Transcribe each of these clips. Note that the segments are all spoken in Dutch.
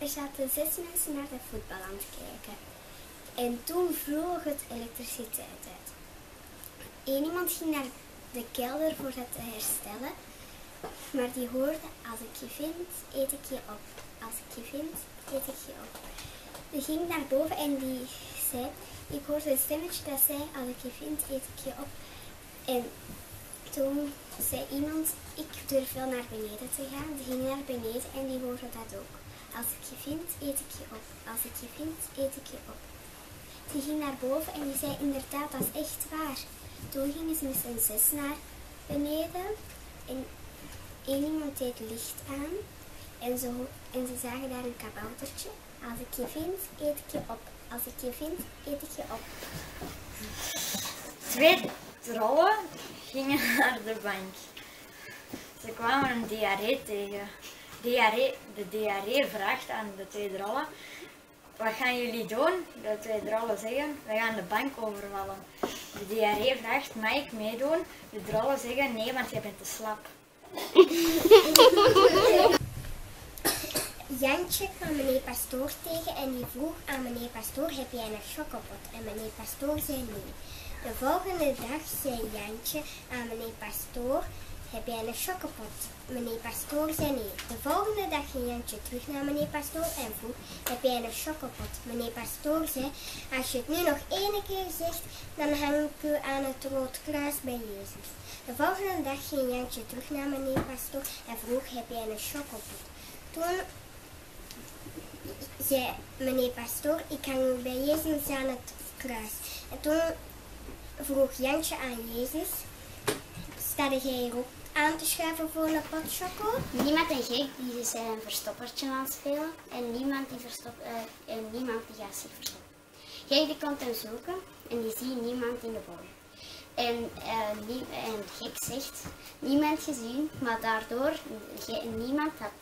er zaten zes mensen naar de voetbal aan het kijken. En toen vloog het elektriciteit uit. Eén iemand ging naar de kelder voor het te herstellen, maar die hoorde, als ik je vind, eet ik je op. Als ik je vind, eet ik je op. Die ging naar boven en die zei, ik hoorde een stemmetje dat zei, als ik je vind, eet ik je op. En toen zei iemand, ik durf wel naar beneden te gaan. Die ging naar beneden en die hoorde dat ook. Als ik je vind, eet ik je op. Als ik je vind, eet ik je op. Die ging naar boven en die zei, inderdaad, dat is echt waar. Toen gingen ze met z'n zes naar beneden en één iemand deed licht aan en ze, ho- en ze zagen daar een kaboutertje. Als ik je vind, eet ik je op. Als ik je vind, eet ik je op. Twee trollen gingen naar de bank. Ze kwamen een diarree tegen. Diarree, de diarree vraagt aan de twee drollen, wat gaan jullie doen? De twee drollen zeggen, we gaan de bank overvallen. De diarree vraagt, mag ik meedoen? De drollen zeggen, nee, want jij bent te slap. Jantje kwam meneer Pastoor tegen en die vroeg aan meneer Pastoor, heb jij een chocopot? En meneer Pastoor zei nee. De volgende dag zei Jantje aan meneer Pastoor, heb jij een chocopot? Meneer Pastoor zei nee. De volgende dag ging Jantje terug naar meneer Pastoor en vroeg, heb jij een chocopot? Meneer Pastoor zei, als je het nu nog één keer zegt, dan hang ik u aan het rood kruis bij Jezus. De volgende dag ging Jantje terug naar meneer Pastoor en vroeg, heb jij een chocopot? Toen zei meneer pastoor, ik hang u bij Jezus aan het kruis. En toen vroeg Jantje aan Jezus, sta jij ook aan te schuiven voor choco? Niemand en gek die zijn een verstoppertje aan het spelen en niemand die, verstop, eh, en niemand die gaat zich verstoppen. Gek die komt hem zoeken en die ziet niemand in de boom. En, nie- en gek zegt, niemand gezien, maar daardoor, niemand had,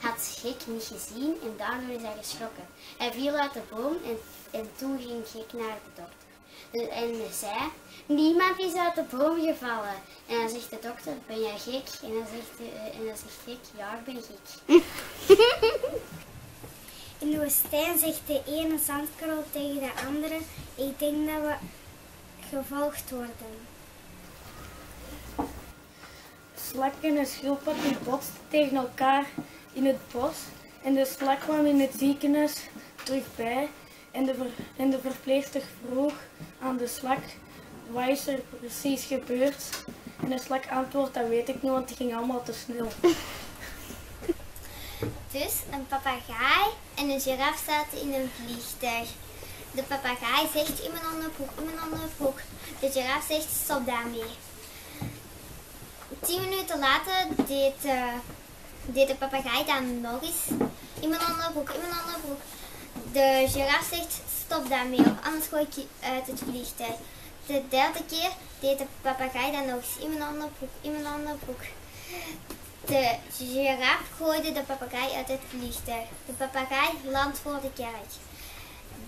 had gek niet gezien en daardoor is hij geschrokken. Hij viel uit de boom en, en toen ging gek naar de dokter. En hij zei, niemand is uit de boom gevallen. En dan zegt de dokter, ben jij gek? En dan zegt, eh, en dan zegt gek, ja, ik ben gek. In de woestijn zegt de ene zandkorrel tegen de andere, ik denk dat we gevolgd worden. slak en een schildpad die botsten tegen elkaar in het bos. En de slak kwam in het ziekenhuis terug bij. En de, ver, de verpleegster vroeg aan de slak, wat is er precies gebeurd? En de slak antwoordt, dat weet ik niet, want die ging allemaal te snel. Dus een papegaai en een giraf zaten in een vliegtuig. De papegaai zegt in mijn onderbroek, in mijn onderbroek. De giraf zegt stop daarmee. Tien minuten later deed, eh, de papegaai dan nog eens in mijn onderbroek, in mijn onderbroek. De giraf zegt stop daarmee of anders gooi ik je uit het vliegtuig. De derde keer deed de papegaai dan nog eens in mijn onderbroek, in mijn onderbroek. De giraf gooide de papegaai uit het vliegtuig. De papegaai landt voor de kerk.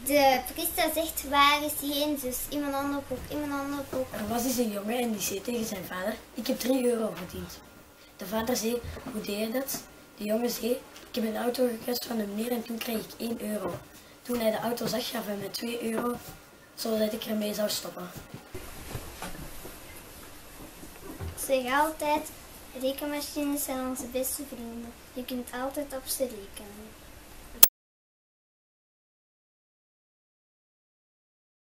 De priester zegt, waar is Jezus? In mijn onderbroek, in mijn onderbroek. Er was eens een jongen en die zei tegen zijn vader, ik heb 3 euro verdiend. De vader zei, hoe deed je dat? De jongen zei, ik heb een auto gekust van de meneer en toen kreeg ik 1 euro. Toen hij de auto zag, gaf hij me 2 euro, zodat ik ermee zou stoppen. Zeg altijd, rekenmachines zijn onze beste vrienden. Je kunt altijd op ze rekenen.